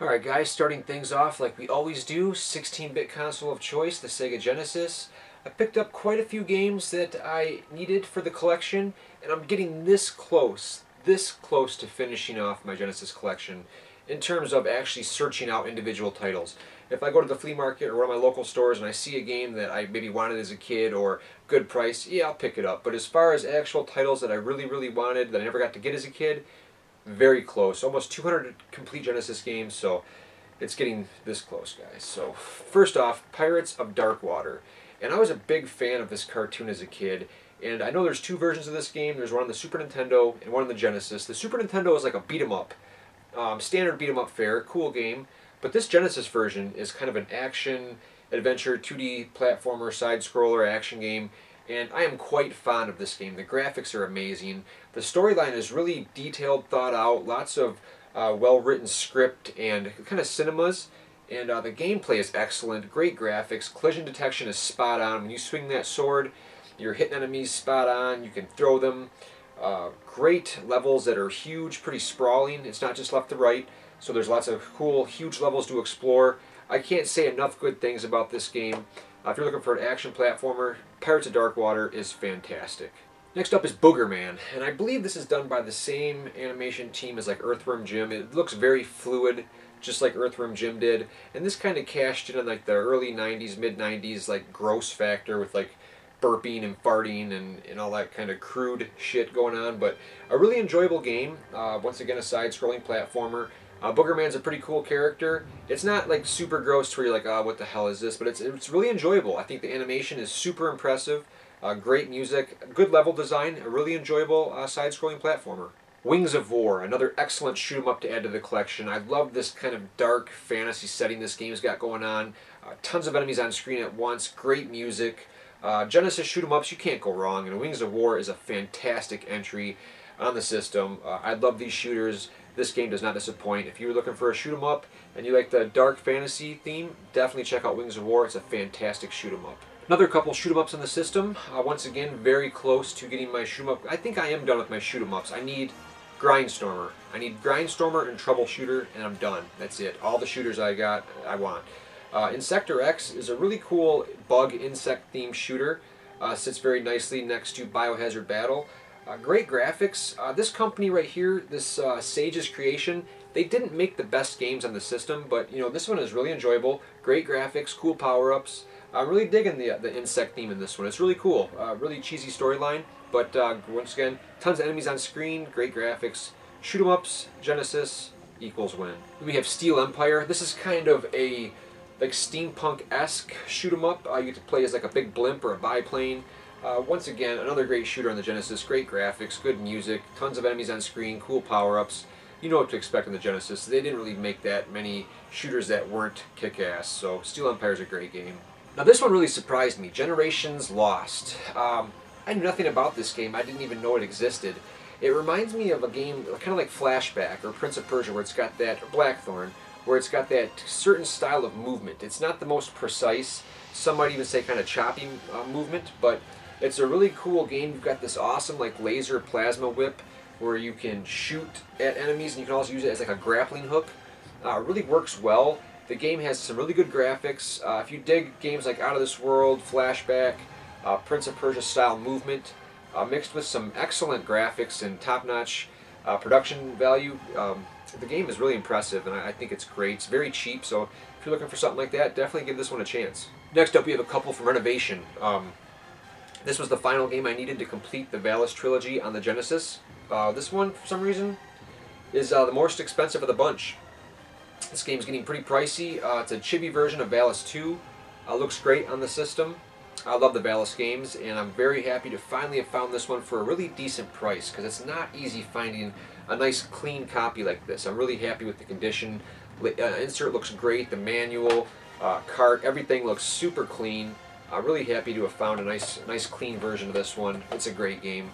Alright guys, starting things off like we always do, 16-bit console of choice, the Sega Genesis. I picked up quite a few games that I needed for the collection, and I'm getting this close, this close to finishing off my Genesis collection in terms of actually searching out individual titles. If I go to the flea market or one of my local stores and I see a game that I maybe wanted as a kid or good price, yeah, I'll pick it up. But as far as actual titles that I really, really wanted that I never got to get as a kid, very close. Almost 200 complete Genesis games, so it's getting this close, guys. So first off, Pirates of Dark Water. And I was a big fan of this cartoon as a kid. And I know there's two versions of this game. There's one on the Super Nintendo and one on the Genesis. The Super Nintendo is like a beat 'em up, um, standard beat 'em up fare, cool game. But this Genesis version is kind of an action adventure 2D platformer side scroller action game and I am quite fond of this game. The graphics are amazing. The storyline is really detailed, thought out, lots of uh, well-written script and kind of cinemas. And uh, the gameplay is excellent, great graphics, collision detection is spot on. When you swing that sword, you're hitting enemies spot on, you can throw them. Uh, great levels that are huge, pretty sprawling. It's not just left to right, so there's lots of cool, huge levels to explore. I can't say enough good things about this game. Uh, if you're looking for an action platformer, Pirates of Dark Water is fantastic. Next up is Boogerman, and I believe this is done by the same animation team as like Earthworm Jim. It looks very fluid, just like Earthworm Jim did, and this kind of cashed in on like the early 90s, mid 90s like gross factor with like burping and farting and, and all that kind of crude shit going on, but a really enjoyable game. Uh, once again, a side-scrolling platformer. Uh, Boogerman's a pretty cool character. It's not like super gross to where you're like, oh, what the hell is this? But it's, it's really enjoyable. I think the animation is super impressive. Uh, great music, good level design, a really enjoyable uh, side-scrolling platformer. Wings of War, another excellent shoot 'em up to add to the collection. I love this kind of dark fantasy setting this game's got going on. Uh, tons of enemies on screen at once, great music. Uh, Genesis shoot 'em ups, you can't go wrong, and Wings of War is a fantastic entry on the system. Uh, I love these shooters. This game does not disappoint. If you're looking for a shoot 'em up and you like the dark fantasy theme, definitely check out Wings of War. It's a fantastic shoot 'em up. Another couple shoot 'em ups in the system. Uh, once again, very close to getting my shoot 'em up. I think I am done with my shoot 'em ups. I need Grindstormer. I need Grindstormer and Troubleshooter, and I'm done. That's it. All the shooters I got, I want. Uh, Insector X is a really cool bug insect themed shooter. Uh, sits very nicely next to Biohazard Battle. Uh, great graphics. Uh, this company right here, this uh, Sage's Creation, they didn't make the best games on the system, but you know this one is really enjoyable. Great graphics, cool power-ups. I'm really digging the the insect theme in this one. It's really cool. Uh, really cheesy storyline, but uh, once again, tons of enemies on screen, great graphics. Shoot 'em ups, Genesis equals win. We have Steel Empire. This is kind of a like steampunk-esque shoot 'em up. Uh, you get to play as like a big blimp or a biplane. Uh, once again, another great shooter on the Genesis. Great graphics, good music, tons of enemies on screen, cool power-ups. You know what to expect in the Genesis. They didn't really make that many shooters that weren't kick-ass, so Steel Empire is a great game. Now this one really surprised me. Generations Lost. Um, I knew nothing about this game. I didn't even know it existed. It reminds me of a game kind of like Flashback or Prince of Persia where it's got that, Blackthorne, where it's got that certain style of movement. It's not the most precise, some might even say kind of choppy uh, movement, but it's a really cool game. You've got this awesome like laser plasma whip where you can shoot at enemies and you can also use it as like a grappling hook. Uh, really works well. The game has some really good graphics. Uh, if you dig games like Out of This World, Flashback, uh, Prince of Persia style movement, uh, mixed with some excellent graphics and top-notch uh, production value, um, the game is really impressive and I, I think it's great. It's very cheap, so if you're looking for something like that, definitely give this one a chance. Next up, we have a couple from Renovation. Um, this was the final game I needed to complete the Valis trilogy on the Genesis. Uh, this one, for some reason, is uh, the most expensive of the bunch. This game's getting pretty pricey. Uh, it's a chibi version of Valis 2. Uh, looks great on the system. I love the Valis games, and I'm very happy to finally have found this one for a really decent price, because it's not easy finding a nice clean copy like this. I'm really happy with the condition. Uh, insert looks great, the manual, uh, cart, everything looks super clean. I'm really happy to have found a nice, nice clean version of this one. It's a great game.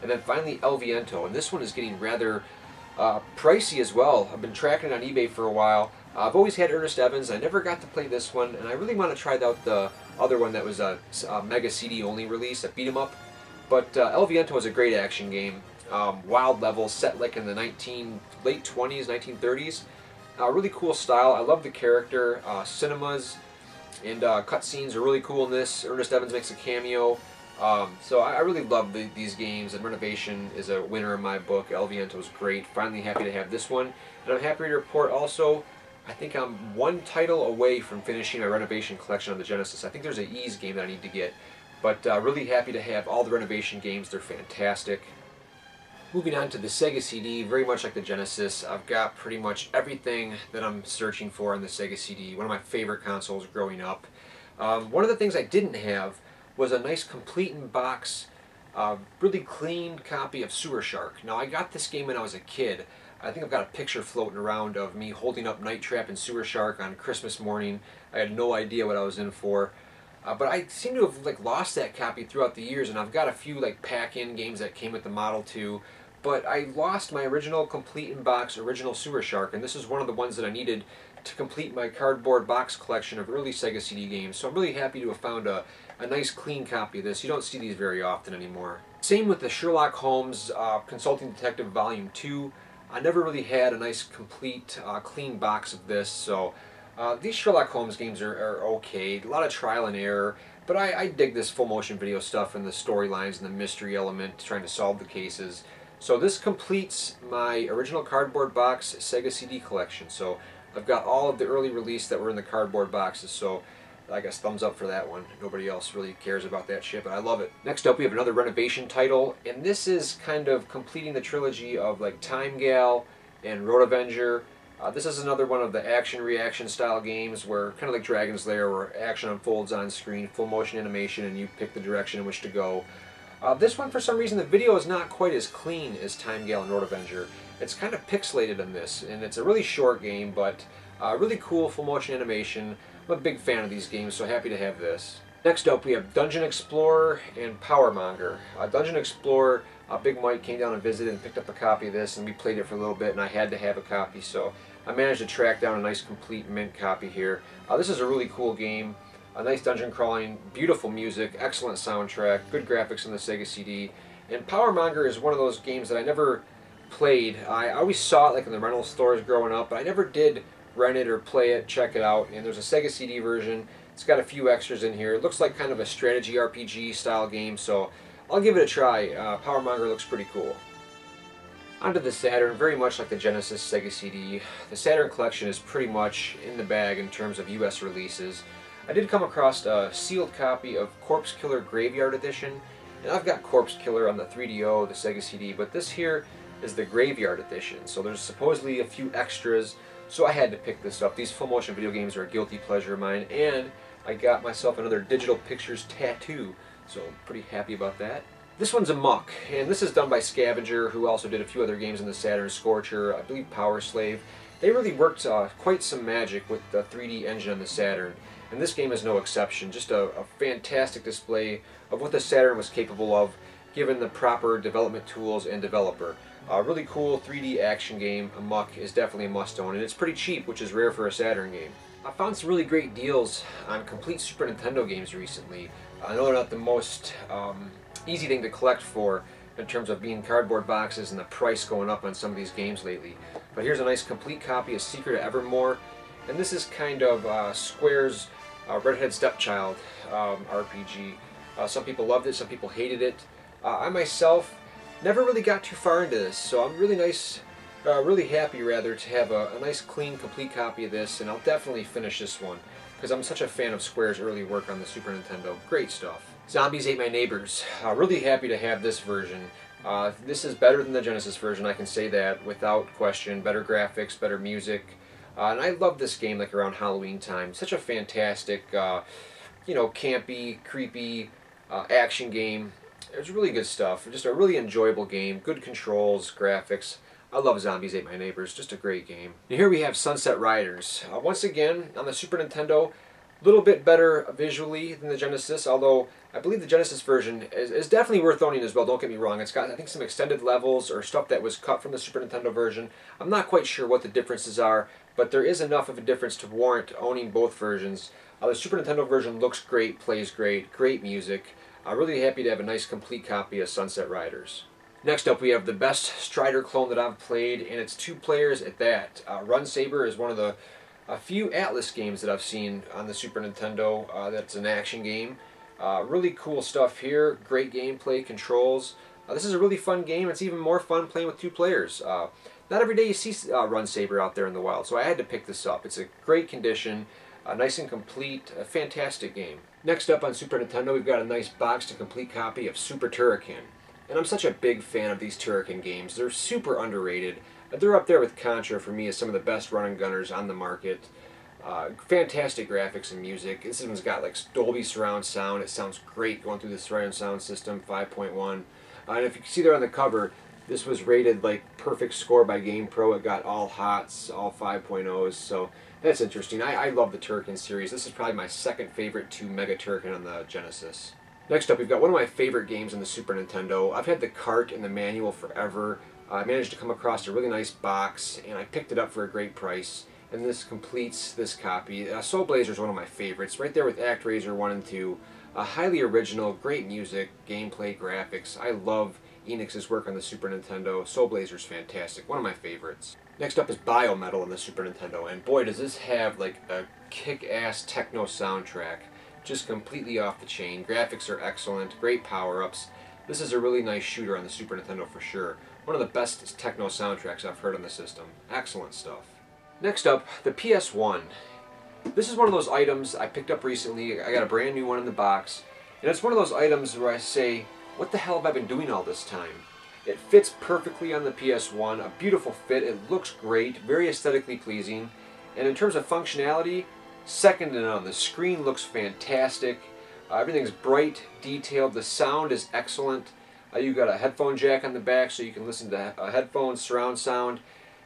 And then finally El Viento, and this one is getting rather uh, pricey as well. I've been tracking it on eBay for a while. Uh, I've always had Ernest Evans. I never got to play this one, and I really want to try out the other one that was a, a Mega CD only release, a beat 'em up. But uh, El Viento is a great action game. Um, wild levels set like in the 19 late 20s, 1930s. Uh, really cool style. I love the character. Uh, cinemas and uh, cutscenes are really cool in this. Ernest Evans makes a cameo. Um, so I, I, really love the, these games, and Renovation is a winner in my book. El Viento is great. Finally happy to have this one. And I'm happy to report also, I think I'm one title away from finishing my Renovation collection on the Genesis. I think there's an Ys game that I need to get. But uh, really happy to have all the Renovation games. They're fantastic. Moving on to the Sega CD, very much like the Genesis, I've got pretty much everything that I'm searching for on the Sega CD. One of my favorite consoles growing up. Um, one of the things I didn't have was a nice complete in box, uh, really clean copy of Sewer Shark. Now I got this game when I was a kid. I think I've got a picture floating around of me holding up Night Trap and Sewer Shark on Christmas morning. I had no idea what I was in for. Uh, but I seem to have like lost that copy throughout the years, and I've got a few like pack-in games that came with the Model 2. But I lost my original complete in box original Sewer Shark, and this is one of the ones that I needed to complete my cardboard box collection of early Sega CD games. So I'm really happy to have found a, a nice clean copy of this. You don't see these very often anymore. Same with the Sherlock Holmes uh, Consulting Detective Volume 2. I never really had a nice complete uh, clean box of this, so uh, these Sherlock Holmes games are, are, okay. A lot of trial and error, but I, I dig this full motion video stuff and the storylines and the mystery element, trying to solve the cases. So this completes my original cardboard box Sega CD collection. So I've got all of the early release that were in the cardboard boxes. So I guess thumbs up for that one. Nobody else really cares about that shit, but I love it. Next up, we have another renovation title, and this is kind of completing the trilogy of like Time Gal and Road Avenger. Uh, this is another one of the action-reaction style games where, kind of like Dragon's Lair, where action unfolds on screen, full motion animation, and you pick the direction in which to go. Uh, this one, for some reason, the video is not quite as clean as Time Gal and Road Avenger. It's kind of pixelated in this, and it's a really short game, but uh, really cool full motion animation. I'm a big fan of these games, so happy to have this. Next up, we have Dungeon Explorer and Powermonger. Uh, Dungeon Explorer, uh, Big Mike came down and visited and picked up a copy of this, and we played it for a little bit, and I had to have a copy, so I managed to track down a nice complete mint copy here. Uh, this is a really cool game. A nice dungeon crawling, beautiful music, excellent soundtrack, good graphics on the Sega CD. And Powermonger is one of those games that I never played. I always saw it like in the rental stores growing up, but I never did rent it or play it, check it out. And there's a Sega CD version. It's got a few extras in here. It looks like kind of a strategy RPG style game, so I'll give it a try. Uh, Powermonger looks pretty cool. Onto the Saturn, very much like the Genesis Sega CD, the Saturn collection is pretty much in the bag in terms of US releases. I did come across a sealed copy of Corpse Killer Graveyard Edition, and I've got Corpse Killer on the 3DO, the Sega CD, but this here is the Graveyard Edition, so there's supposedly a few extras so I had to pick this up. These full motion video games are a guilty pleasure of mine, and I got myself another digital pictures tattoo, so I'm pretty happy about that. This one's Amok, and this is done by Scavenger, who also did a few other games in the Saturn, Scorcher, I believe Power Slave. They really worked uh, quite some magic with the 3D engine on the Saturn, and this game is no exception. Just a, a fantastic display of what the Saturn was capable of, given the proper development tools and developer. A really cool 3D action game, Amok, is definitely a must-own, and it's pretty cheap, which is rare for a Saturn game. I found some really great deals on complete Super Nintendo games recently. I know they're not the most um, easy thing to collect for in terms of being cardboard boxes and the price going up on some of these games lately. But here's a nice complete copy of Secret of Evermore, and this is kind of uh, Square's uh, Redhead Stepchild um, RPG. Uh, some people loved it, some people hated it. Uh, I myself never really got too far into this, so I'm really nice, uh, really happy rather to have a, a, nice, clean, complete copy of this, and I'll definitely finish this one because I'm such a fan of Square's early work on the Super Nintendo. Great stuff. Zombies Ate My Neighbors. Uh, really happy to have this version. Uh, this is better than the Genesis version, I can say that without question. Better graphics, better music. Uh, and I love this game like around Halloween time. Such a fantastic, uh, you know, campy, creepy uh, action game. It's really good stuff. Just a really enjoyable game. Good controls, graphics. I love Zombies Ate My Neighbors. Just a great game. And here we have Sunset Riders. Uh, once again, on the Super Nintendo, a little bit better visually than the Genesis, although I believe the Genesis version is, is, definitely worth owning as well, don't get me wrong. It's got, I think, some extended levels or stuff that was cut from the Super Nintendo version. I'm not quite sure what the differences are, but there is enough of a difference to warrant owning both versions. Uh, the Super Nintendo version looks great, plays great, great music. I'm really happy to have a nice complete copy of Sunset Riders. Next up, we have the best Strider clone that I've played, and it's two players at that. Uh, Run Saber is one of the a few Atlus games that I've seen on the Super Nintendo uh, that's an action game. Uh, really cool stuff here, great gameplay, controls. Uh, this is a really fun game. It's even more fun playing with two players. Uh, not every day you see uh, Run Saber out there in the wild, so I had to pick this up. It's a great condition, nice and complete, a fantastic game. Next up on Super Nintendo, we've got a nice box to complete copy of Super Turrican. And I'm such a big fan of these Turrican games. They're super underrated. They're up there with Contra for me as some of the best running gunners on the market. Uh, fantastic graphics and music. This one's got like Dolby surround sound. It sounds great going through the surround sound system, 5.1. Uh, and if you can see there on the cover, this was rated like perfect score by GamePro. It got all HOTS, all 5.0s. So that's interesting. I, I love the Turrican series. This is probably my second favorite to Mega Turrican on the Genesis. Next up, we've got one of my favorite games on the Super Nintendo. I've had the cart and the manual forever. I managed to come across a really nice box, and I picked it up for a great price. And this completes this copy. Uh, Soul Blazer is one of my favorites, right there with ActRaiser 1 and 2. A highly original, great music, gameplay, graphics. I love Enix's work on the Super Nintendo. Soul Blazer is fantastic, one of my favorites. Next up is Biometal on the Super Nintendo, and boy does this have like a kick-ass techno soundtrack just completely off the chain. Graphics are excellent, great power-ups. This is a really nice shooter on the Super Nintendo for sure. One of the best techno soundtracks I've heard on the system. Excellent stuff. Next up, the PS1. This is one of those items I picked up recently. I got a brand new one in the box. And it's one of those items where I say, what the hell have I been doing all this time? It fits perfectly on the PS1, a beautiful fit, it looks great, very aesthetically pleasing. And in terms of functionality, Second to none. The screen looks fantastic. Uh, everything's bright, detailed. The sound is excellent. Uh, you've got a headphone jack on the back so you can listen to uh, headphones, surround sound.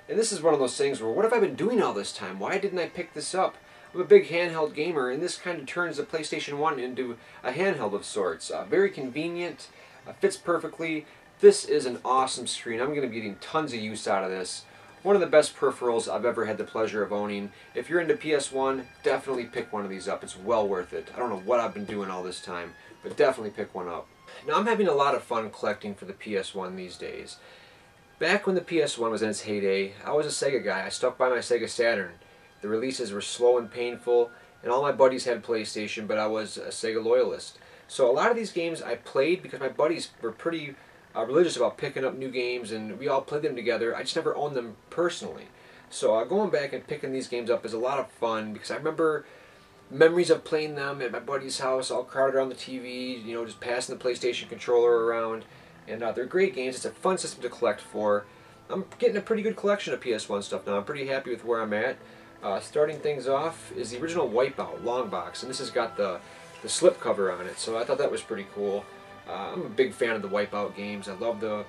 And this is one of those things where, what have I been doing all this time? Why didn't I pick this up? I'm a big handheld gamer, and this kind of turns the PlayStation 1 into a handheld of sorts. Uh, very convenient, uh, fits perfectly. This is an awesome screen. I'm going to be getting tons of use out of this. One of the best peripherals I've ever had the pleasure of owning. If you're into PS1, definitely pick one of these up. It's well worth it. I don't know what I've been doing all this time, but definitely pick one up. Now I'm having a lot of fun collecting for the PS1 these days. Back when the PS1 was in its heyday, I was a Sega guy. I stuck by my Sega Saturn. The releases were slow and painful, and all my buddies had PlayStation, but I was a Sega loyalist. So a lot of these games I played because my buddies were pretty uh, religious about picking up new games, and we all played them together. I just never owned them personally. So uh, going back and picking these games up is a lot of fun because I remember memories of playing them at my buddy's house, all crowded around the TV, you know, just passing the PlayStation controller around. And uh, they're great games. It's a fun system to collect for. I'm getting a pretty good collection of PS1 stuff now. I'm pretty happy with where I'm at. Uh, starting things off is the original Wipeout long box, and this has got the the slip cover on it. So I thought that was pretty cool. Uh, I'm a big fan of the Wipeout games. I love the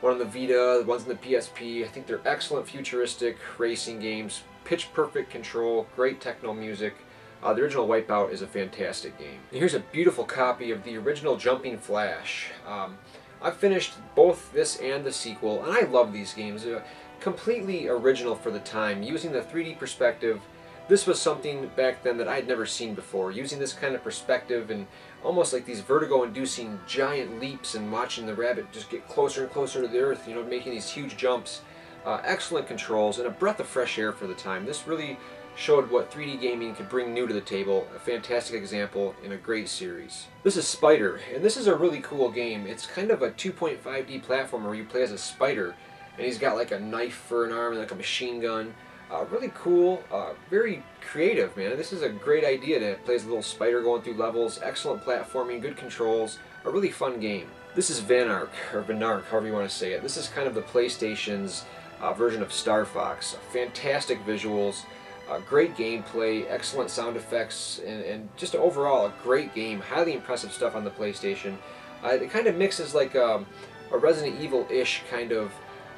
one on the Vita, the ones on the PSP. I think they're excellent futuristic racing games. Pitch perfect control, great techno music. Uh, the original Wipeout is a fantastic game. And here's a beautiful copy of the original Jumping Flash. Um, I've finished both this and the sequel, and I love these games. They're completely original for the time, using the 3D perspective this was something back then that I had never seen before. Using this kind of perspective and almost like these vertigo-inducing giant leaps and watching the rabbit just get closer and closer to the earth, you know, making these huge jumps. Uh, excellent controls and a breath of fresh air for the time. This really showed what 3D gaming could bring new to the table. A fantastic example in a great series. This is Spider, and this is a really cool game. It's kind of a 2.5D platformer where you play as a spider, and he's got like a knife for an arm and like a machine gun. Uh, really cool, uh, very creative, man. This is a great idea to play as a little spider going through levels, excellent platforming, good controls, a really fun game. This is Vanark, or Vanark, however you want to say it. This is kind of the PlayStation's uh, version of Star Fox. Fantastic visuals, uh, great gameplay, excellent sound effects, and, and, just overall a great game. Highly impressive stuff on the PlayStation. Uh, it kind of mixes like um, a Resident Evil-ish kind of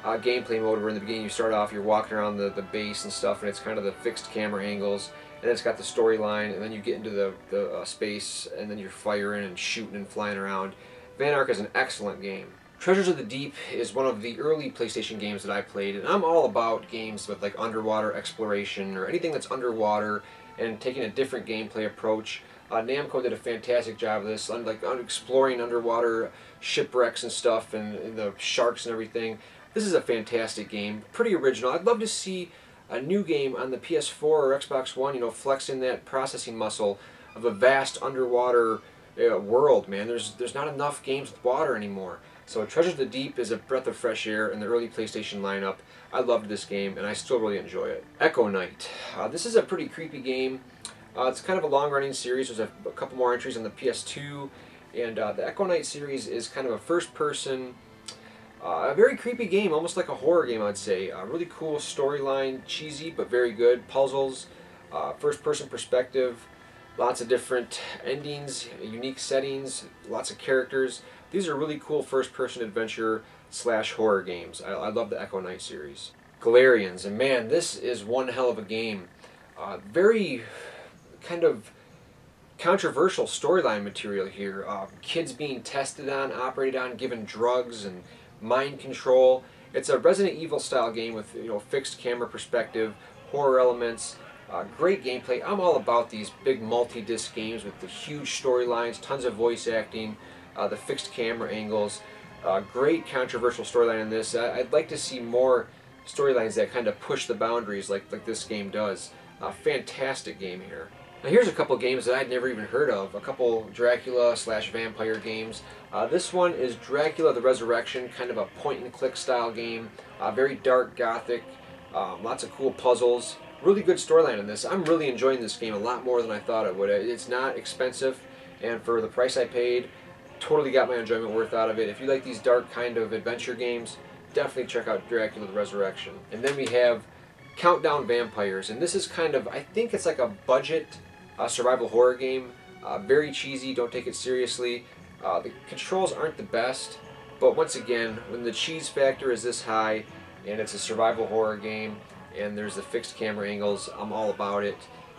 uh, gameplay mode where in the beginning you start off, you're walking around the, the base and stuff, and it's kind of the fixed camera angles, and then it's got the storyline, and then you get into the, the uh, space, and then you're firing and shooting and flying around. Vanark is an excellent game. Treasures of the Deep is one of the early PlayStation games that I played, and I'm all about games with like underwater exploration or anything that's underwater and taking a different gameplay approach. Uh, Namco did a fantastic job of this, like exploring underwater shipwrecks and stuff, and, and the sharks and everything. This is a fantastic game, pretty original. I'd love to see a new game on the PS4 or Xbox One, you know, flexing that processing muscle of a vast underwater uh, world, man. There's there's not enough games with water anymore. So Treasures of the Deep is a breath of fresh air in the early PlayStation lineup. I loved this game, and I still really enjoy it. Echo Night. Uh, this is a pretty creepy game. Uh, it's kind of a long-running series. There's a, a, couple more entries on the PS2, and uh, the Echo Night series is kind of a first-person, uh, a very creepy game, almost like a horror game, I'd say. A really cool storyline, cheesy but very good. Puzzles, uh, first-person perspective, lots of different endings, unique settings, lots of characters. These are really cool first-person adventure slash horror games. I, I, love the Echo Night series. Galerians, and man, this is one hell of a game. Uh, very kind of controversial storyline material here. Uh, kids being tested on, operated on, given drugs and mind control. It's a Resident Evil style game with you know fixed camera perspective, horror elements, uh, great gameplay. I'm all about these big multi-disc games with the huge storylines, tons of voice acting, uh, the fixed camera angles. Uh, great controversial storyline in this. I, would like to see more storylines that kind of push the boundaries like, like this game does. fantastic game here. Now here's a couple games that I'd never even heard of. A couple Dracula slash vampire games. Uh, this one is Dracula the Resurrection, kind of a point and click style game. Uh, very dark, gothic, um, lots of cool puzzles. Really good storyline in this. I'm really enjoying this game a lot more than I thought it would. It's not expensive, and for the price I paid, totally got my enjoyment worth out of it. If you like these dark kind of adventure games, definitely check out Dracula the Resurrection. And then we have Countdown Vampires, and this is kind of, I think it's like a budget uh, survival horror game. Uh, very cheesy, don't take it seriously. Uh, the controls aren't the best, but once again, when the cheese factor is this high, and it's a survival horror game, and there's the fixed camera angles, I'm all about it.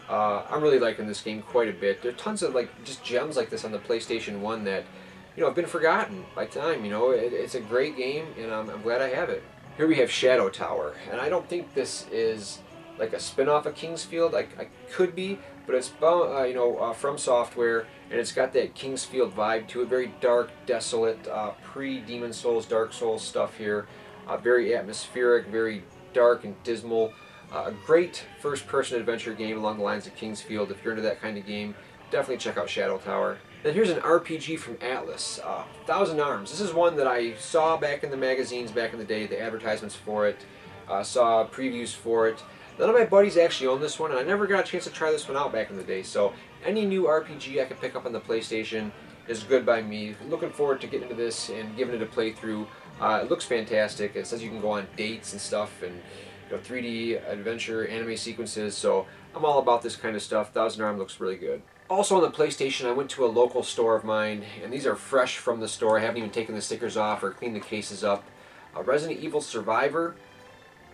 Uh, I'm really liking this game quite a bit. There are tons of like just gems like this on the PlayStation 1 that you know, have been forgotten by time. You know, it, it's a great game, and I'm, I'm glad I have it. Here we have Shadow Tower, and I don't think this is like a spin-off of Kingsfield. I, I could be, but it's uh, you know uh, FromSoftware, and it's got that Kingsfield vibe to it. Very dark, desolate, uh, pre-Demon Souls, Dark Souls stuff here. Uh, very atmospheric, very dark and dismal. Uh, a great first-person adventure game along the lines of Kingsfield. If you're into that kind of game, definitely check out Shadow Tower. Then here's an RPG from Atlus, uh, Thousand Arms. This is one that I saw back in the magazines back in the day, the advertisements for it, saw previews for it. None of my buddies actually own this one, and I never got a chance to try this one out back in the day, so any new RPG I can pick up on the PlayStation is good by me. Looking forward to getting into this and giving it a playthrough. Uh, it looks fantastic. It says you can go on dates and stuff, and you know, 3D adventure anime sequences, so I'm all about this kind of stuff. Thousand Arms looks really good. Also on the PlayStation, I went to a local store of mine, and these are fresh from the store. I haven't even taken the stickers off or cleaned the cases up. Uh, Resident Evil Survivor.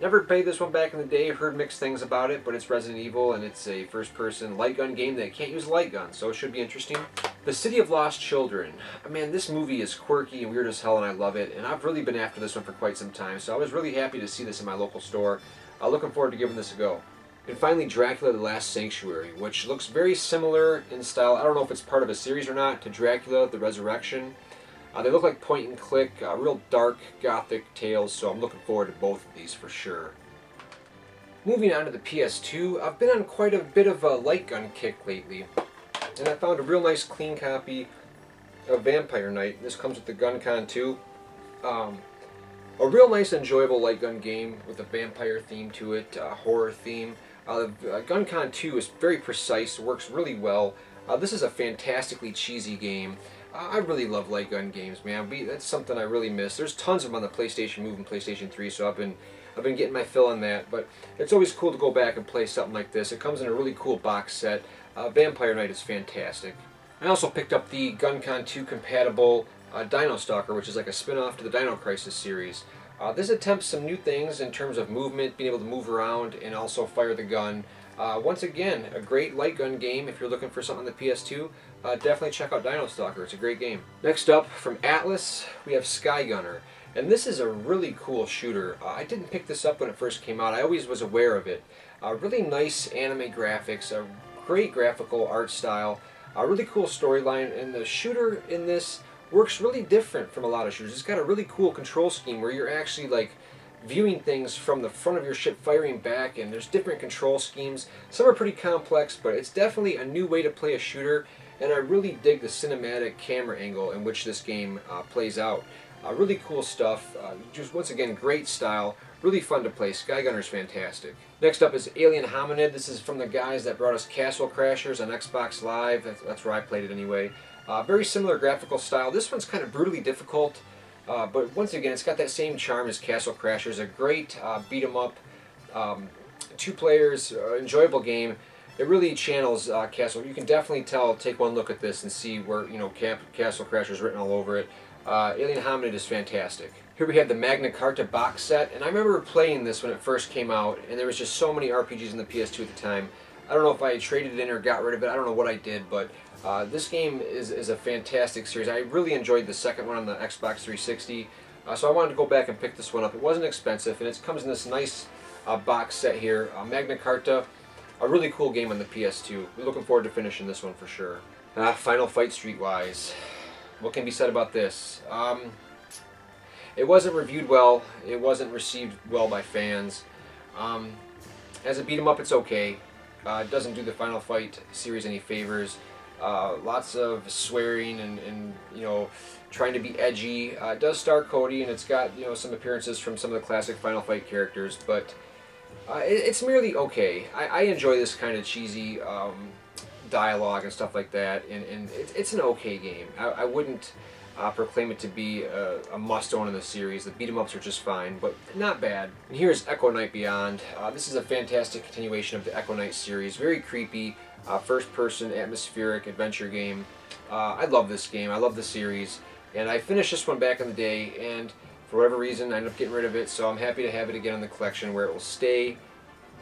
Never played this one back in the day. Heard mixed things about it, but it's Resident Evil, and it's a first-person light gun game that can't use light guns, so it should be interesting. The City of Lost Children. Man, this movie is quirky and weird as hell, and I love it. And I've really been after this one for quite some time, so I was really happy to see this in my local store. Uh, looking forward to giving this a go. And finally, Dracula the Last Sanctuary, which looks very similar in style. I don't know if it's part of a series or not, to Dracula the Resurrection. Uh, they look like point and click, uh, real dark gothic tales, so I'm looking forward to both of these for sure. Moving on to the PS2, I've been on quite a bit of a light gun kick lately, and I found a real nice clean copy of Vampire Night. This comes with the GunCon 2. Um, a real nice, enjoyable light gun game with a vampire theme to it, a horror theme. Uh, GunCon 2 is very precise, works really well. Uh, this is a fantastically cheesy game. I really love light gun games, man. We, that's something I really miss. There's tons of them on the PlayStation Move and PlayStation 3, so I've been I've been getting my fill on that. But it's always cool to go back and play something like this. It comes in a really cool box set. Uh, Vampire Night is fantastic. I also picked up the GunCon 2 compatible uh, Dino Stalker, which is like a spin-off to the Dino Crisis series. Uh, this attempts some new things in terms of movement, being able to move around, and also fire the gun. Uh, once again, a great light gun game if you're looking for something on the PS2. Uh, definitely check out Dino Stalker, it's a great game. Next up, from Atlus, we have Sky Gunner. And this is a really cool shooter. Uh, I didn't pick this up when it first came out, I always was aware of it. Uh, really nice anime graphics, a great graphical art style. A really cool storyline, and the shooter in this works really different from a lot of shooters. It's got a really cool control scheme where you're actually like viewing things from the front of your ship firing back and there's different control schemes. Some are pretty complex, but it's definitely a new way to play a shooter and I really dig the cinematic camera angle in which this game uh, plays out. Uh, really cool stuff. Uh, just once again, great style. Really fun to play. Sky Skygunner's fantastic. Next up is Alien Hominid. This is from the guys that brought us Castle Crashers on Xbox Live. That's, that's where I played it anyway. Uh, very similar graphical style. This one's kind of brutally difficult, uh, but once again, it's got that same charm as Castle Crashers. A great uh, beat 'em up, um, two players, enjoyable game. It really channels uh, Castle. You can definitely tell. Take one look at this and see where you know Cap Castle Crashers written all over it. Uh, Alien Hominid is fantastic. Here we have the Magna Carta box set, and I remember playing this when it first came out, and there was just so many RPGs in the PS2 at the time. I don't know if I traded it in or got rid of it. I don't know what I did, but uh, this game is, is a fantastic series. I really enjoyed the second one on the Xbox 360, uh, so I wanted to go back and pick this one up. It wasn't expensive, and it comes in this nice uh, box set here. Uh, Magna Carta, a really cool game on the PS2. We're looking forward to finishing this one for sure. Ah, Final Fight Streetwise. What can be said about this? Um, it wasn't reviewed well. It wasn't received well by fans. Um, as a beat 'em up, it's okay. Uh, it doesn't do the Final Fight series any favors. Uh, lots of swearing and, and, you know trying to be edgy. Uh, it does star Cody and it's got you know some appearances from some of the classic Final Fight characters, but uh, it, it's merely okay. I, I, enjoy this kind of cheesy um, dialogue and stuff like that, and, and it, it's an okay game. I, I wouldn't uh, proclaim it to be a, a must-own in the series. The beat-em-ups are just fine, but not bad. And here's Echo Night Beyond. Uh, this is a fantastic continuation of the Echo Night series. Very creepy, uh, first-person atmospheric adventure game. Uh, I love this game. I love the series. And I finished this one back in the day, and for whatever reason, I ended up getting rid of it, so I'm happy to have it again in the collection where it will stay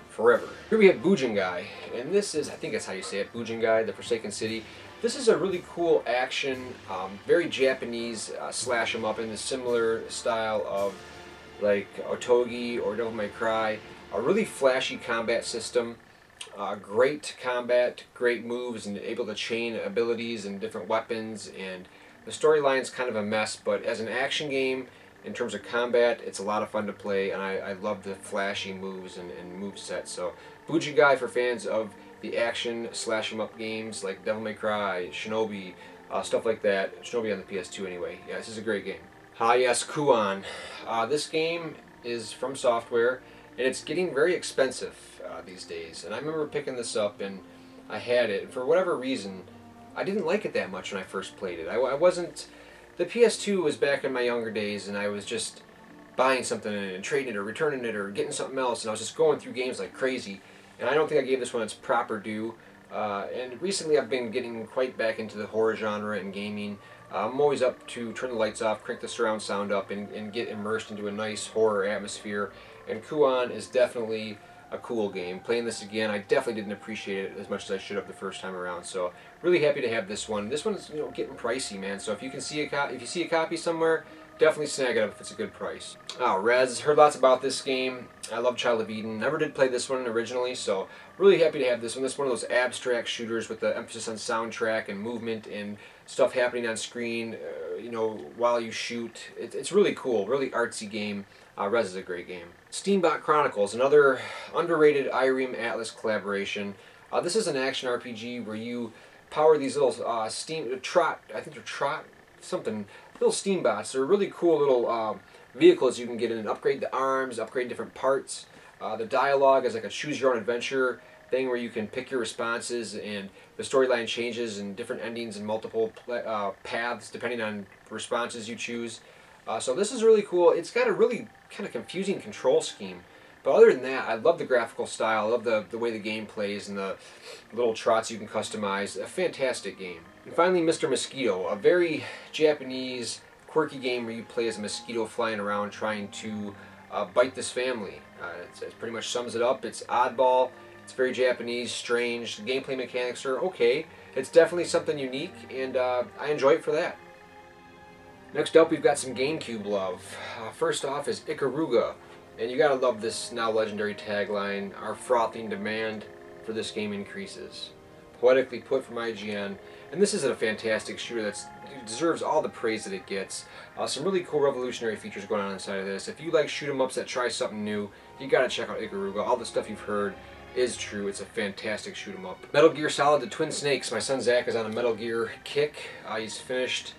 forever. Here we have Bujingai, and this is, I think that's how you say it, Bujingai, the Forsaken City. This is a really cool action, um, very Japanese uh, slash 'em up in the similar style of like Otogi or Devil May Cry. A really flashy combat system, uh, great combat, great moves, and able to chain abilities and different weapons. And the storyline's kind of a mess, but as an action game, in terms of combat, it's a lot of fun to play, and I, I love the flashy moves and, and move sets. So, Bujingai for fans of the action slash 'em up games like Devil May Cry, Shinobi, uh, stuff like that. Shinobi on the PS2 anyway. Yeah, this is a great game. Ah yes, Kuon. Uh, this game is FromSoftware and it's getting very expensive uh, these days. And I remember picking this up and I had it. And for whatever reason, I didn't like it that much when I first played it. I, I wasn't... The PS2 was back in my younger days and I was just buying something and trading it or returning it or getting something else and I was just going through games like crazy and I don't think I gave this one its proper due. Uh, and recently I've been getting quite back into the horror genre and gaming. Uh, I'm always up to turn the lights off, crank the surround sound up, and, and get immersed into a nice horror atmosphere. And Kuon is definitely a cool game. Playing this again, I definitely didn't appreciate it as much as I should have the first time around. So really happy to have this one. This one's you know getting pricey, man. So if you can see a if you see a copy somewhere, definitely snag it up if it's a good price. Oh, Rez, heard lots about this game. I love Child of Eden. Never did play this one originally, so really happy to have this one. This is one of those abstract shooters with the emphasis on soundtrack and movement and stuff happening on screen, uh, you know, while you shoot. It, it's really cool, really artsy game. Uh, Rez is a great game. Steambot Chronicles, another underrated Irem Atlus collaboration. Uh, this is an action RPG where you power these little uh, steam trot. I think they're trot something little steambots. They're really cool little um, vehicles you can get in and upgrade the arms, upgrade different parts. Uh, the dialogue is like a choose your own adventure thing where you can pick your responses and the storyline changes and different endings and multiple uh, paths depending on responses you choose. Uh, so this is really cool. It's got a really kind of confusing control scheme. But other than that, I love the graphical style. I love the, the way the game plays and the little trots you can customize. A fantastic game. And finally, Mr. Mosquito, a very Japanese, quirky game where you play as a mosquito flying around trying to uh, bite this family. Uh, it pretty much sums it up. It's oddball. It's very Japanese, strange. The gameplay mechanics are okay. It's definitely something unique, and uh, I enjoy it for that. Next up, we've got some GameCube love. Uh, first off is Ikaruga. And you gotta love this now legendary tagline, our frothing demand for this game increases. poetically put from IGN. And this is a fantastic shooter that deserves all the praise that it gets. Uh, some really cool revolutionary features going on inside of this. If you like shoot 'em ups that try something new, you gotta check out Ikaruga. All the stuff you've heard is true. It's a fantastic shoot 'em up. Metal Gear Solid: The Twin Snakes. My son Zach is on a Metal Gear kick. Uh, he's finished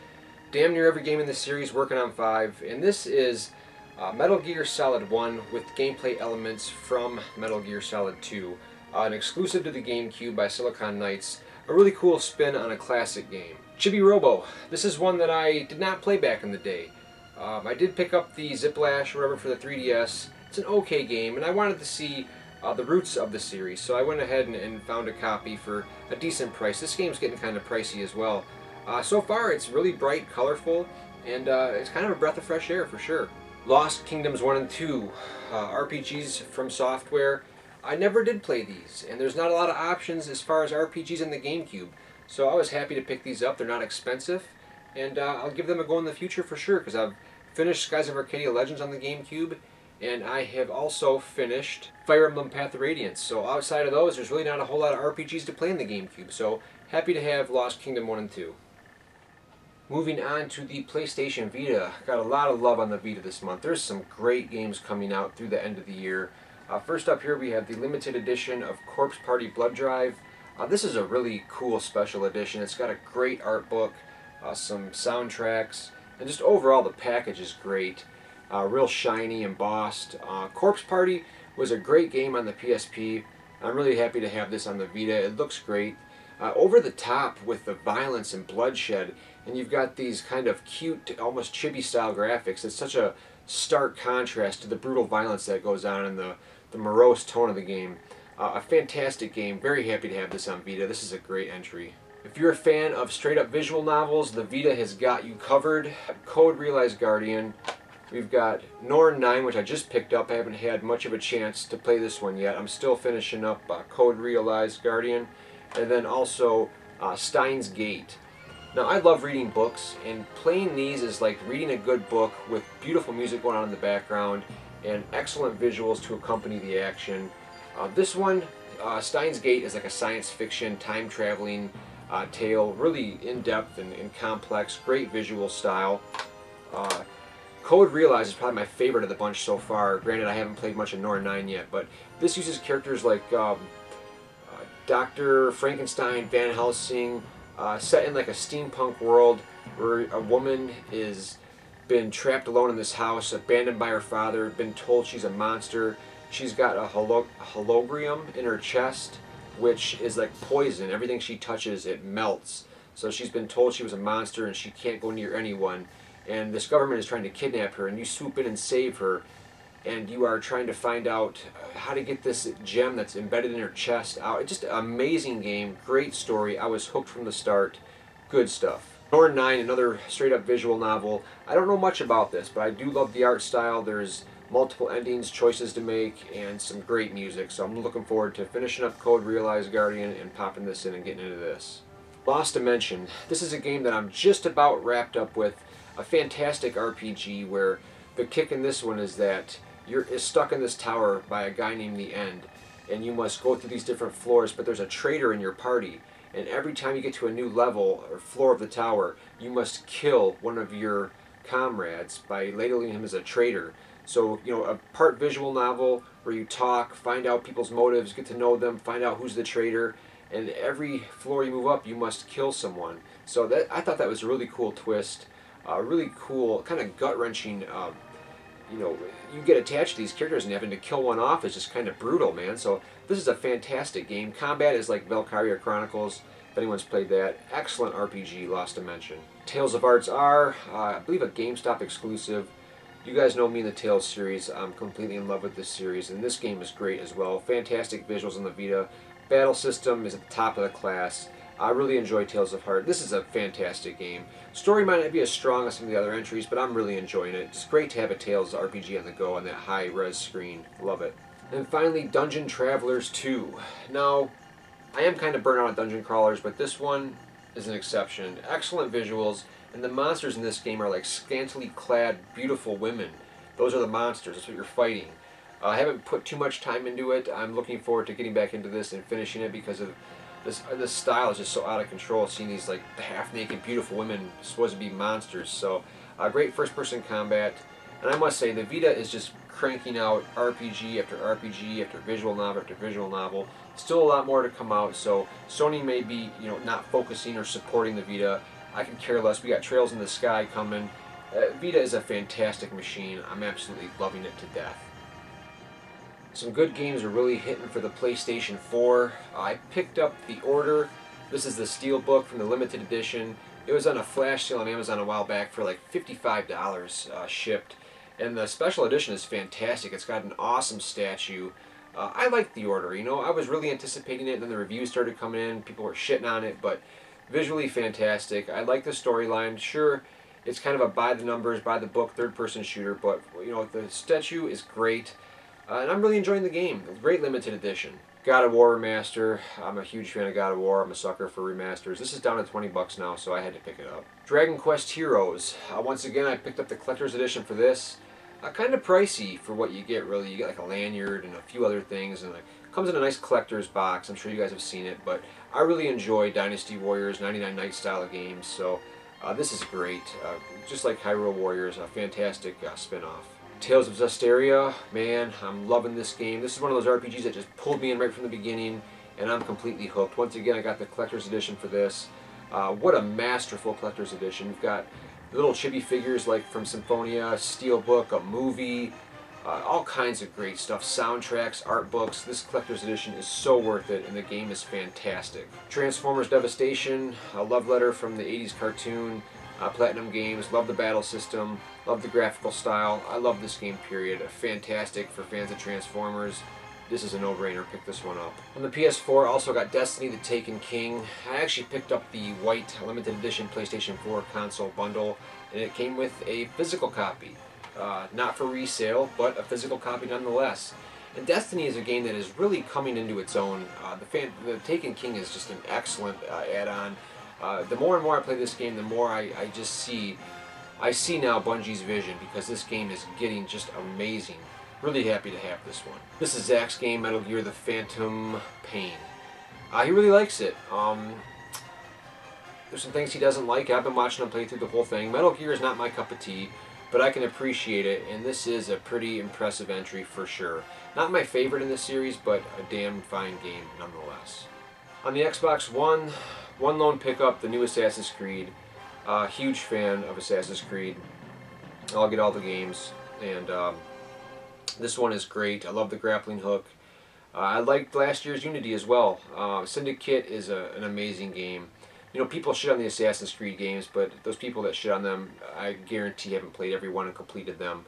damn near every game in the series, working on five, and this is uh, Metal Gear Solid 1 with gameplay elements from Metal Gear Solid 2. Uh, an exclusive to the GameCube by Silicon Knights. A really cool spin on a classic game. Chibi Robo. This is one that I did not play back in the day. Um, I did pick up the Ziplash or whatever for the 3DS. It's an okay game, and I wanted to see uh, the roots of the series, so I went ahead and, and, found a copy for a decent price. This game's getting kind of pricey as well. Uh, so far, it's really bright, colorful, and uh, it's kind of a breath of fresh air for sure. Lost Kingdoms 1 and 2, uh, RPGs FromSoftware. I never did play these, and there's not a lot of options as far as RPGs in the GameCube. So I was happy to pick these up. They're not expensive, and uh, I'll give them a go in the future for sure, because I've finished Skies of Arcadia Legends on the GameCube, and I have also finished Fire Emblem Path of Radiance. So outside of those, there's really not a whole lot of RPGs to play in the GameCube. So happy to have Lost Kingdom 1 and 2. Moving on to the PlayStation Vita. Got a lot of love on the Vita this month. There's some great games coming out through the end of the year. Uh, first up here we have the limited edition of Corpse Party Blood Drive. Uh, this is a really cool special edition. It's got a great art book, uh, some soundtracks, and just overall the package is great. Uh, real shiny, embossed. Uh, Corpse Party was a great game on the PSP. I'm really happy to have this on the Vita. It looks great. Uh, over the top with the violence and bloodshed and you've got these kind of cute, almost chibi style graphics. It's such a stark contrast to the brutal violence that goes on in the, the morose tone of the game. Uh, a fantastic game. Very happy to have this on Vita. This is a great entry. If you're a fan of straight up visual novels, the Vita has got you covered. Code Realize Guardian. We've got Norn 9, which I just picked up. I haven't had much of a chance to play this one yet. I'm still finishing up uh, Code Realize Guardian. And then also uh, Steins Gate. Now, I love reading books, and playing these is like reading a good book with beautiful music going on in the background and excellent visuals to accompany the action. Uh, this one, uh, Steins Gate, is like a science fiction, time traveling uh, tale, really in depth and, and, complex, great visual style. Uh, Code Realize is probably my favorite of the bunch so far. Granted, I haven't played much of Norn 9 yet, but this uses characters like um, uh, Dr. Frankenstein, Van Helsing, uh, set in like a steampunk world where a woman is been trapped alone in this house, abandoned by her father, been told she's a monster. She's got a holo hologram in her chest, which is like poison. Everything she touches, it melts. So she's been told she was a monster and she can't go near anyone. And this government is trying to kidnap her, and you swoop in and save her and you are trying to find out uh, how to get this gem that's embedded in her chest out. It's just an amazing game, great story. I was hooked from the start. Good stuff. Norn 9, another straight up visual novel. I don't know much about this, but I do love the art style. There's multiple endings, choices to make, and some great music. So I'm looking forward to finishing up Code Realize Guardian and popping this in and getting into this. Lost Dimension. This is a game that I'm just about wrapped up with. A fantastic RPG where the kick in this one is that you're stuck in this tower by a guy named the End, and you must go through these different floors. But there's a traitor in your party, and every time you get to a new level or floor of the tower, you must kill one of your comrades by labeling him as a traitor. So you know, a part visual novel where you talk, find out people's motives, get to know them, find out who's the traitor, and every floor you move up, you must kill someone. So that I thought that was a really cool twist, a really cool, kind of gut wrenching. Uh, you know, you get attached to these characters and having to kill one off is just kind of brutal, man. So this is a fantastic game. Combat is like Valkyria Chronicles, if anyone's played that. Excellent RPG, Lost Dimension. Tales of Hearts R, uh, I believe, a GameStop exclusive. You guys know me in the Tales series. I'm completely in love with this series, and this game is great as well. Fantastic visuals on the Vita. Battle system is at the top of the class. I really enjoy Tales of Heart. This is a fantastic game. Story might not be as strong as some of the other entries, but I'm really enjoying it. It's great to have a Tales RPG on the go on that high-res screen. Love it. And finally, Dungeon Travelers 2. Now, I am kind of burnt out on dungeon crawlers, but this one is an exception. Excellent visuals, and the monsters in this game are like scantily clad, beautiful women. Those are the monsters. That's what you're fighting. Uh, I haven't put too much time into it. I'm looking forward to getting back into this and finishing it because of this this style is just so out of control. Seeing these like half-naked, beautiful women supposed to be monsters. So, uh, great first-person combat. And I must say, the Vita is just cranking out RPG after RPG after visual novel after visual novel. Still a lot more to come out, so Sony may be, you know, not focusing or supporting the Vita. I can care less. We got Trails in the Sky coming. Uh, Vita is a fantastic machine. I'm absolutely loving it to death. Some good games are really hitting for the PlayStation 4. I picked up The Order. This is the Steelbook from the limited edition. It was on a flash sale on Amazon a while back for like $55 uh, shipped. And the special edition is fantastic. It's got an awesome statue. Uh, I like The Order, you know, I was really anticipating it, and then the reviews started coming in, people were shitting on it, but visually fantastic. I like the storyline. Sure, it's kind of a by the numbers, by the book, third person shooter, but, you know, the statue is great. Uh, and I'm really enjoying the game. Great limited edition. God of War Remaster. I'm a huge fan of God of War. I'm a sucker for remasters. This is down to 20 bucks now, so I had to pick it up. Dragon Quest Heroes. Uh, once again, I picked up the collector's edition for this. Uh, kind of pricey for what you get, really. You get like a lanyard and a few other things, and it comes in a nice collector's box. I'm sure you guys have seen it, but I really enjoy Dynasty Warriors, 99 Night style of games, so uh, this is great. Uh, just like Hyrule Warriors, a fantastic uh, spin-off. Tales of Zestiria, man, I'm loving this game. This is one of those RPGs that just pulled me in right from the beginning, and I'm completely hooked. Once again, I got the collector's edition for this. Uh, what a masterful collector's edition. You've got little chibi figures like from Symphonia, Steelbook, a movie, uh, all kinds of great stuff. Soundtracks, art books. This collector's edition is so worth it, and the game is fantastic. Transformers Devastation, a love letter from the 80s cartoon uh, Platinum Games. Love the battle system, love the graphical style. I love this game, period. Fantastic for fans of Transformers. This is a no-brainer. Pick this one up. On the PS4, also got Destiny the Taken King. I actually picked up the white limited edition PlayStation 4 console bundle, and it came with a physical copy. Uh, not for resale, but a physical copy nonetheless. And Destiny is a game that is really coming into its own. Uh, the, fan, the Taken King is just an excellent uh, add-on. Uh, the more and more I play this game, the more I, I just see, I see now Bungie's vision because this game is getting just amazing. Really happy to have this one. This is Zach's game, Metal Gear The Phantom Pain. Uh, he really likes it. Um, there's some things he doesn't like. I've been watching him play through the whole thing. Metal Gear is not my cup of tea, but I can appreciate it, and this is a pretty impressive entry for sure. Not my favorite in the series, but a damn fine game nonetheless. On the Xbox One, one lone pickup, the new Assassin's Creed. Uh, huge fan of Assassin's Creed. I'll get all the games, and um, this one is great. I love the grappling hook. Uh, I liked last year's Unity as well. Uh, Syndicate is a, an amazing game. You know, people shit on the Assassin's Creed games, but those people that shit on them, I guarantee haven't played every one and completed them.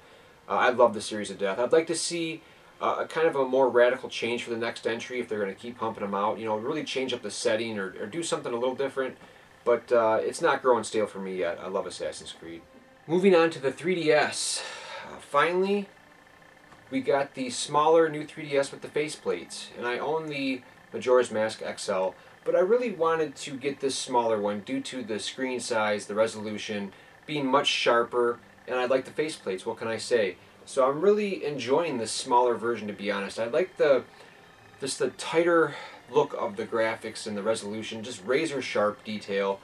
Uh, I love the series of death. I'd like to see uh, a kind of a more radical change for the next entry if they're going to keep pumping them out. You know, really change up the setting or, or do something a little different. But uh, it's not growing stale for me yet. I love Assassin's Creed. Moving on to the 3DS. Uh, finally, we got the smaller new 3DS with the faceplates. And I own the Majora's Mask XL. But I really wanted to get this smaller one due to the screen size, the resolution, being much sharper. And I like the faceplates. What can I say? So I'm really enjoying this smaller version to be honest. I like the just the tighter look of the graphics and the resolution, just razor sharp detail.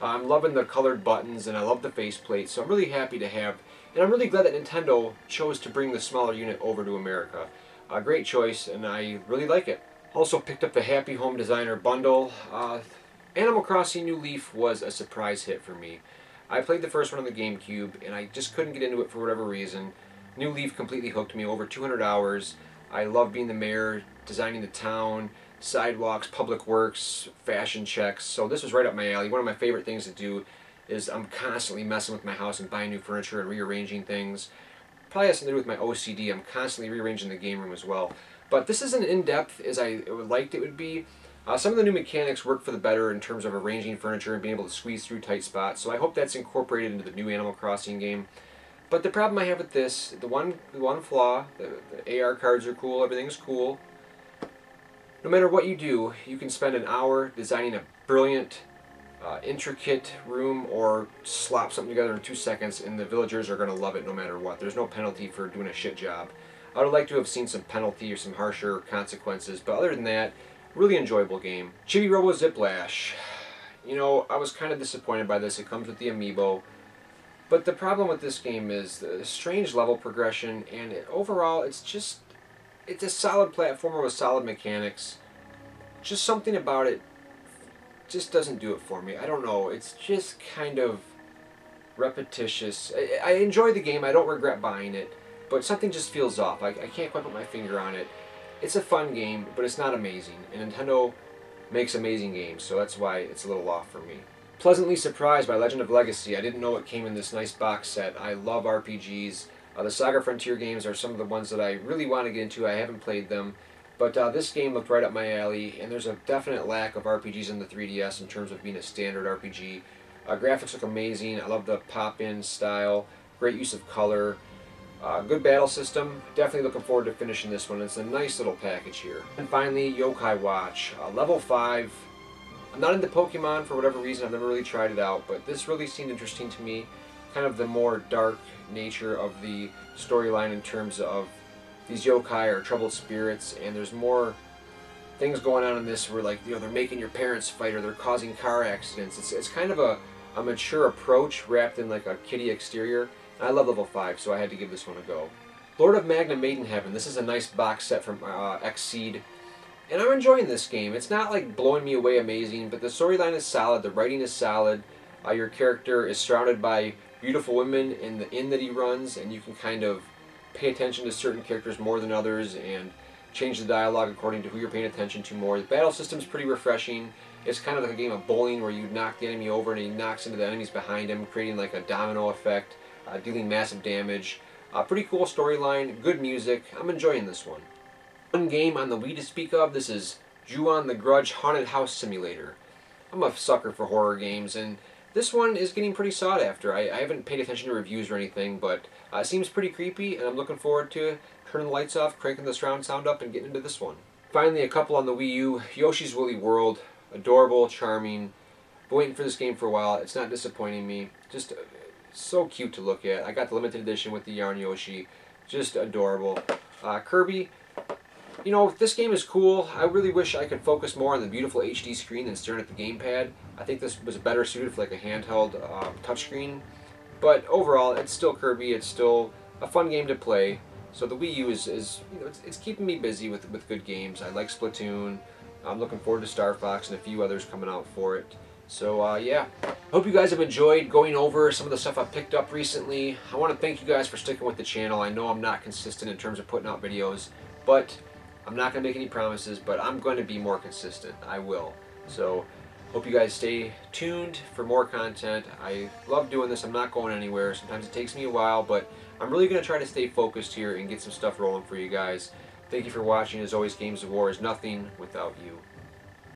I'm loving the colored buttons and I love the faceplate, so I'm really happy to have, and I'm really glad that Nintendo chose to bring the smaller unit over to America. A great choice, and I really like it. Also picked up the Happy Home Designer bundle. Uh, Animal Crossing New Leaf was a surprise hit for me. I played the first one on the GameCube, and I just couldn't get into it for whatever reason. New Leaf completely hooked me, over 200 hours. I love being the mayor, designing the town, sidewalks, public works, fashion checks. So this was right up my alley. One of my favorite things to do is I'm constantly messing with my house and buying new furniture and rearranging things. Probably has something to do with my OCD. I'm constantly rearranging the game room as well. But this isn't in-depth as I liked it would be. Uh, some of the new mechanics work for the better in terms of arranging furniture and being able to squeeze through tight spots. So I hope that's incorporated into the new Animal Crossing game. But the problem I have with this, the one, the one flaw, the, the AR cards are cool, everything's cool. No matter what you do, you can spend an hour designing a brilliant, uh, intricate room or slap something together in two seconds and the villagers are going to love it no matter what. There's no penalty for doing a shit job. I would like to have seen some penalty or some harsher consequences, but other than that, Really enjoyable game. Chibi Robo Ziplash. You know, I was kind of disappointed by this. It comes with the amiibo. But the problem with this game is the strange level progression, and it, overall, it's just... It's a solid platformer with solid mechanics. Just something about it just doesn't do it for me. I don't know. It's just kind of repetitious. I, I enjoy the game. I don't regret buying it. But something just feels off. I, I can't quite put my finger on it. It's a fun game, but it's not amazing. And Nintendo makes amazing games, so that's why it's a little off for me. Pleasantly surprised by Legend of Legacy. I didn't know it came in this nice box set. I love RPGs. Uh, the Saga Frontier games are some of the ones that I really want to get into. I haven't played them. But uh, this game looked right up my alley, and there's a definite lack of RPGs in the 3DS in terms of being a standard RPG. Uh, graphics look amazing. I love the pop-in style. Great use of color. Uh, good battle system. Definitely looking forward to finishing this one. It's a nice little package here. And finally, Yokai Watch. Uh, level 5. I'm not into Pokemon for whatever reason. I've never really tried it out, but this really seemed interesting to me. Kind of the more dark nature of the storyline in terms of these yokai are troubled spirits, and there's more things going on in this where, like, you know, they're making your parents fight or they're causing car accidents. It's, it's kind of a, a mature approach wrapped in, like, a kitty exterior. I love level 5, so I had to give this one a go. Lord of Magna Maiden Heaven. This is a nice box set from uh, Xseed. And I'm enjoying this game. It's not like blowing me away amazing, but the storyline is solid, the writing is solid. Uh, your character is surrounded by beautiful women in the inn that he runs, and you can kind of pay attention to certain characters more than others and change the dialogue according to who you're paying attention to more. The battle system's pretty refreshing. It's kind of like a game of bowling where you knock the enemy over and he knocks into the enemies behind him, creating like a domino effect, uh, dealing massive damage. Uh, pretty cool storyline, good music. I'm enjoying this one. One game on the Wii to speak of, this is Ju-On the Grudge Haunted House Simulator. I'm a sucker for horror games, and this one is getting pretty sought after. I, I haven't paid attention to reviews or anything, but uh, it seems pretty creepy, and I'm looking forward to turning the lights off, cranking the surround sound up, and getting into this one. Finally, a couple on the Wii U. Yoshi's Woolly World. Adorable, charming. Been waiting for this game for a while. It's not disappointing me. Just uh, so cute to look at. I got the limited edition with the Yarn Yoshi. Just adorable. Uh, Kirby, you know, this game is cool. I really wish I could focus more on the beautiful HD screen than staring at the gamepad. I think this was better suited for like a handheld uh, touchscreen. But overall, it's still Kirby. It's still a fun game to play. So the Wii U is, is you know, it's, it's keeping me busy with, with good games. I like Splatoon. I'm looking forward to Star Fox and a few others coming out for it. So uh, yeah, hope you guys have enjoyed going over some of the stuff I picked up recently. I want to thank you guys for sticking with the channel. I know I'm not consistent in terms of putting out videos, but I'm not going to make any promises, but I'm going to be more consistent. I will. So, hope you guys stay tuned for more content. I love doing this. I'm not going anywhere. Sometimes it takes me a while, but I'm really going to try to stay focused here and get some stuff rolling for you guys. Thank you for watching. As always, GamezOfWar is nothing without you.